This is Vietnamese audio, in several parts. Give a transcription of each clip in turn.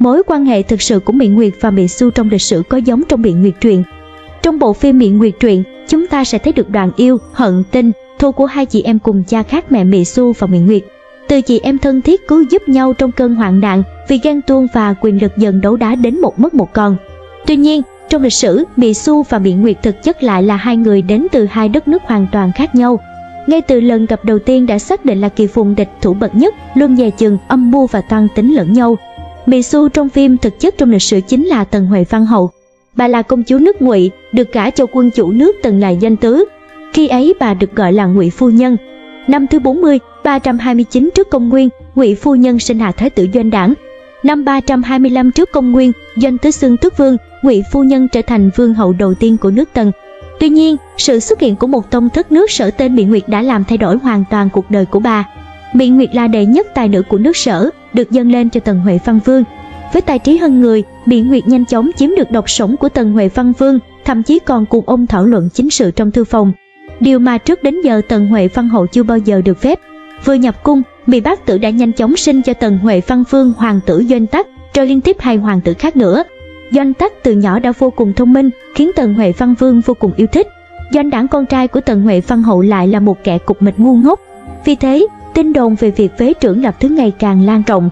Mối quan hệ thực sự của Miệng Nguyệt và Miệng Xu trong lịch sử có giống trong Miệng Nguyệt truyện. Trong bộ phim Miệng Nguyệt truyện, chúng ta sẽ thấy được đoàn yêu, hận, tình, thù của hai chị em cùng cha khác mẹ Miệng Xu và Miệng Nguyệt. Từ chị em thân thiết cứu giúp nhau trong cơn hoạn nạn vì ghen tuông và quyền lực dần đấu đá đến một mất một còn. Tuy nhiên, trong lịch sử, Mỹ Xu và Mỹ Nguyệt thực chất lại là hai người đến từ hai đất nước hoàn toàn khác nhau. Ngay từ lần gặp đầu tiên đã xác định là kỳ phùng địch thủ bậc nhất, luôn dè chừng, âm mưu và toan tính lẫn nhau. Mị Xu trong phim thực chất trong lịch sử chính là Tần Huệ Văn Hậu. Bà là công chúa nước Ngụy, được gả cho quân chủ nước Tần là danh tứ. Khi ấy bà được gọi là Ngụy phu nhân. Năm thứ 40, 329 trước công nguyên, Ngụy phu nhân sinh hạ thái tử Doanh Đảng. Năm 325 trước công nguyên, Doanh tứ xưng tước vương, Ngụy phu nhân trở thành vương hậu đầu tiên của nước Tần. Tuy nhiên, sự xuất hiện của một tông thất nước sở tên Mỹ Nguyệt đã làm thay đổi hoàn toàn cuộc đời của bà. Mỹ Nguyệt là đệ nhất tài nữ của nước sở, được dâng lên cho Tần Huệ Văn Vương. Với tài trí hơn người, Mỹ Nguyệt nhanh chóng chiếm được độc sủng của Tần Huệ Văn Vương, thậm chí còn cùng ông thảo luận chính sự trong thư phòng. Điều mà trước đến giờ Tần Huệ Văn Hậu chưa bao giờ được phép. Vừa nhập cung, Mỹ Bác Tử đã nhanh chóng sinh cho Tần Huệ Văn Vương hoàng tử Doanh Tắc, rồi liên tiếp hai hoàng tử khác nữa. Doanh Tắc từ nhỏ đã vô cùng thông minh, khiến Tần Huệ Văn Vương vô cùng yêu thích. Doanh đảng con trai của Tần Huệ Văn Hậu lại là một kẻ cục mịch ngu ngốc. Vì thế, tin đồn về việc phế trưởng lập thứ ngày càng lan rộng.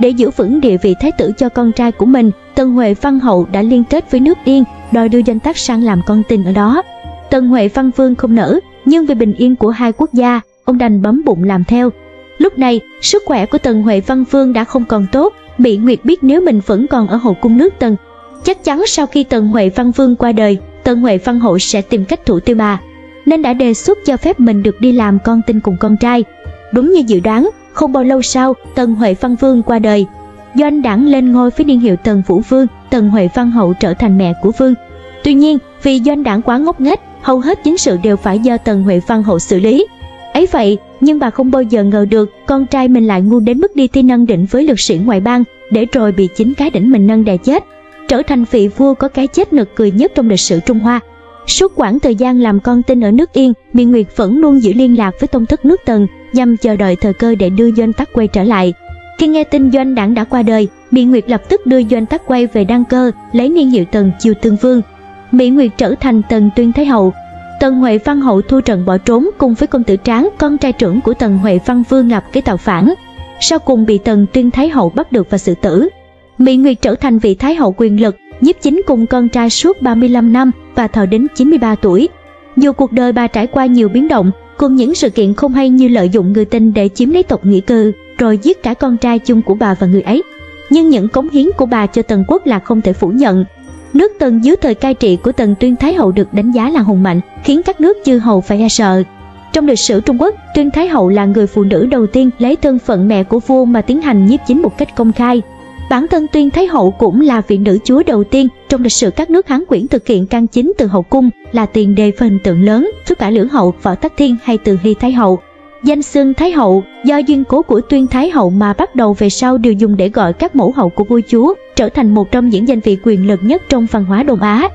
Để giữ vững địa vị thái tử cho con trai của mình, Tần Huệ Văn Hậu đã liên kết với nước Yên, đòi đưa danh Tắc sang làm con tin ở đó. Tần Huệ Văn Vương không nỡ, nhưng vì bình yên của hai quốc gia, ông đành bấm bụng làm theo. Lúc này, sức khỏe của Tần Huệ Văn Vương đã không còn tốt, Mỹ Nguyệt biết nếu mình vẫn còn ở hậu cung nước Tần, chắc chắn sau khi Tần Huệ Văn Vương qua đời, Tần Huệ Văn Hậu sẽ tìm cách thủ tiêu bà, nên đã đề xuất cho phép mình được đi làm con tin cùng con trai. Đúng như dự đoán, không bao lâu sau, Tần Huệ Văn Vương qua đời. Doanh đảng lên ngôi với niên hiệu Tần Vũ Vương, Tần Huệ Văn Hậu trở thành mẹ của Vương. Tuy nhiên, vì doanh đảng quá ngốc nghếch, hầu hết chính sự đều phải do Tần Huệ Văn Hậu xử lý. Ấy vậy, nhưng bà không bao giờ ngờ được con trai mình lại ngu đến mức đi thi nâng đỉnh với lực sĩ ngoại bang, để rồi bị chính cái đỉnh mình nâng đè chết, trở thành vị vua có cái chết nực cười nhất trong lịch sử Trung Hoa. Suốt quãng thời gian làm con tin ở nước Yên, Miên Nguyệt vẫn luôn giữ liên lạc với tông thất nước Tần, nhằm chờ đợi thời cơ để đưa Doanh Tắc quay trở lại. Khi nghe tin Doanh đảng đã qua đời, Mỹ Nguyệt lập tức đưa Doanh Tắc quay về đăng cơ, lấy niên hiệu Tần Chiêu Tương Vương. Mỹ Nguyệt trở thành Tần Tuyên Thái Hậu. Tần Huệ Văn Hậu thua trận bỏ trốn cùng với công tử Tráng, con trai trưởng của Tần Huệ Văn Vương lập cái tạo phản. Sau cùng bị Tần Tuyên Thái Hậu bắt được và xử tử. Mỹ Nguyệt trở thành vị Thái Hậu quyền lực, nhiếp chính cùng con trai suốt 35 năm và thọ đến 93 tuổi. Dù cuộc đời bà trải qua nhiều biến động, cùng những sự kiện không hay như lợi dụng người tình để chiếm lấy tộc nghĩa cư, rồi giết cả con trai chung của bà và người ấy. Nhưng những cống hiến của bà cho Tần quốc là không thể phủ nhận. Nước Tần dưới thời cai trị của Tần Tuyên Thái Hậu được đánh giá là hùng mạnh, khiến các nước chư hầu phải e sợ. Trong lịch sử Trung Quốc, Tuyên Thái Hậu là người phụ nữ đầu tiên lấy thân phận mẹ của vua mà tiến hành nhiếp chính một cách công khai. Bản thân Tuyên Thái Hậu cũng là vị nữ chúa đầu tiên trong lịch sử các nước Hán quyển thực hiện căn chính từ hậu cung, là tiền đề và hình tượng lớn, cho cả lưỡng hậu, võ tắc thiên hay từ hy Thái Hậu. Danh xưng Thái Hậu do duyên cố của Tuyên Thái Hậu mà bắt đầu về sau đều dùng để gọi các mẫu hậu của vua chúa, trở thành một trong những danh vị quyền lực nhất trong văn hóa Đông Á.